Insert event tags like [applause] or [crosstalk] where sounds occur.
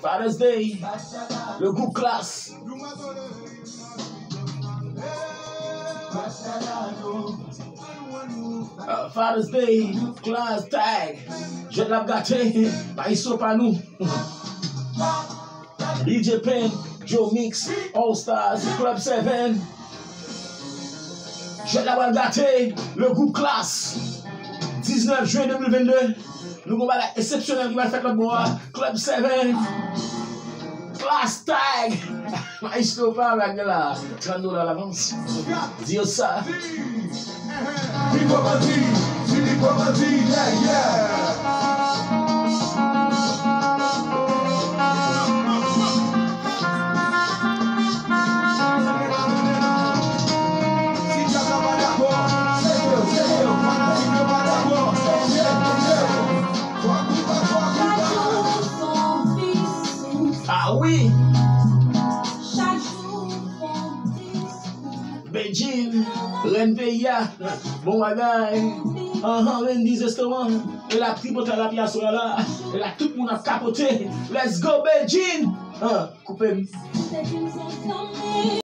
Father's Day, le groupe classe. Uh, Father's Day, class tag. Je l'ai gâté, bah ils sont pas nous. DJ Pen, Joe Mix, All Stars, Club 7. Je l'ai gâté, le groupe classe. 19 juin 2022. Nous avons un exceptionnel qui va faire le bois. Club 7. Class tag. [laughs] Maestro pas avec là. 30 dollars l'avance. Dis ça. Diplomatie, c'est diplomatie, Ah oui! Bejin, renve ya, bon wagay, anhan ah, rendiz eskoman, el ap tripote la piya soya la, el oh ap tout moun ap kapote, let's go Bejin! An, koupe mi.